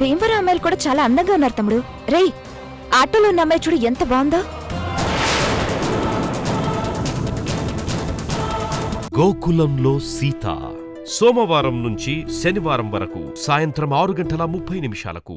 భీమవరం అమ్మాయిలు కూడా చాలా అందంగా ఉన్నారు తమ్ముడు. రేయ్ ఆటోలో ఉన్న అమ్మాయి చూడు ఎంత బాగుందో. గోకులంలో సీత. సోమవారం నుంచి శనివారం వరకు సాయంత్రం ఆరు గంటల ముప్పై నిమిషాలకు